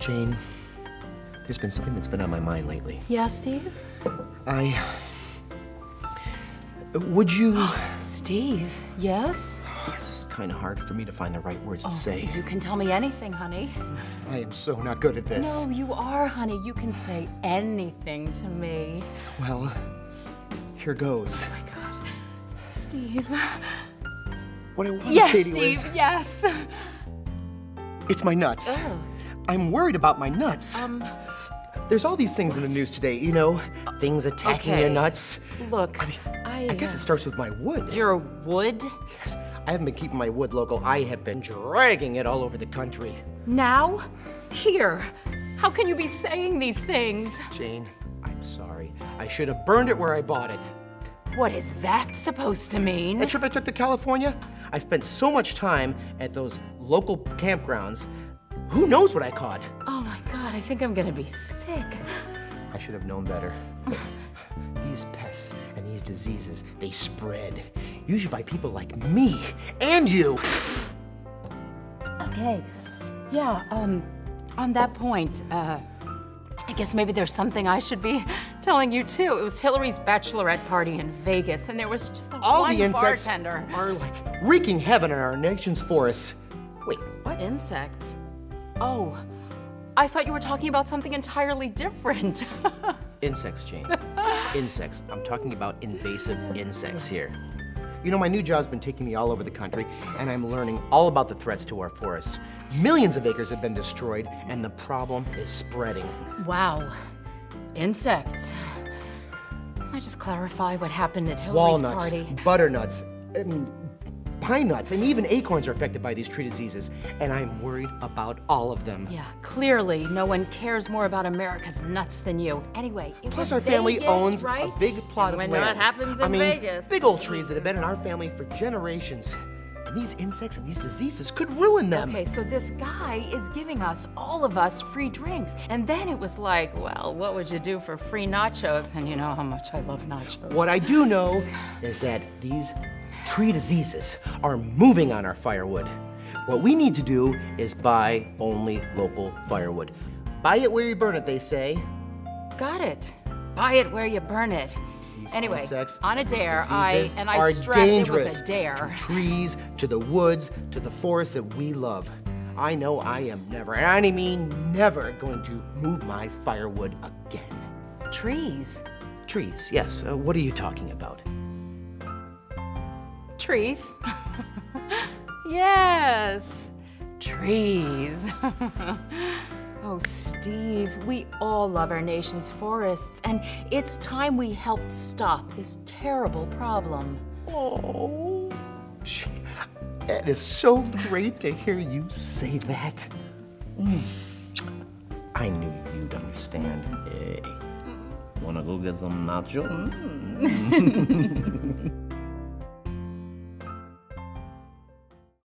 Jane, there's been something that's been on my mind lately. Yeah, Steve? I. Would you. Steve, yes? It's kind of hard for me to find the right words to oh, say. You can tell me anything, honey. I am so not good at this. No, you are, honey. You can say anything to me. Well, here goes. Oh my God. Steve. What I want to Yes, say to you Steve, yes. it's my nuts. Oh. I'm worried about my nuts. Um, There's all these things in the news today, you know, things attacking your nuts. look, I. I guess it starts with my wood. Your wood? Yes, I haven't been keeping my wood local. I have been dragging it all over the country. Now? Here. How can you be saying these things? Jane, I'm sorry. I should have burned it where I bought it. What is that supposed to mean? That trip I took to California, I spent so much time at those local campgrounds. Who knows what I caught? Oh my God, I think I'm gonna be sick. I should have known better. These pests and these diseases, they spread. Usually by people like me and you. Okay. Yeah, um, on that point, uh, I guess maybe there's something I should be telling you too. It was Hillary's bachelorette party in Vegas, and there was just the All one the insects bartender. are like wreaking heaven in our nation's forests. Wait, what? Insects? Oh, I thought you were talking about something entirely different. Insects, Jane. insects. I'm talking about invasive insects here. You know, my new job's been taking me all over the country, and I'm learning all about the threats to our forests. Millions of acres have been destroyed, and the problem is spreading. wow. Insects. Can I just clarify what happened at Hillary's Walnuts, party? butternuts, I mean, pine nuts, and even acorns are affected by these tree diseases, and I'm worried about all of them. Yeah, clearly no one cares more about America's nuts than you. Anyway, Plus, our family Vegas, owns right? a big plot And of land. what happens in I mean, Vegas. big old trees that have been in our family for generations. And these insects and these diseases could ruin them. Okay, so this guy is giving us, all of us, free drinks. And then it was like, well, what would you do for free nachos? And you know how much I love nachos. What I do know is that these tree diseases are moving on our firewood. What we need to do is buy only local firewood. Buy it where you burn it, they say. Got it. Buy it where you burn it. These anyway, on a dare, I and I stress it was a dare. To trees, to the woods, to the forests that we love. I know I am never, and I mean never, going to move my firewood again. Trees. Trees, yes. Uh, what are you talking about? Trees. yes. Trees. oh, Steve, we all love our nation's forests, and it's time we helped stop this terrible problem. Oh, gee, that is so great to hear you say that. Mm. I knew you'd understand. Hey, wanna go get some nachos?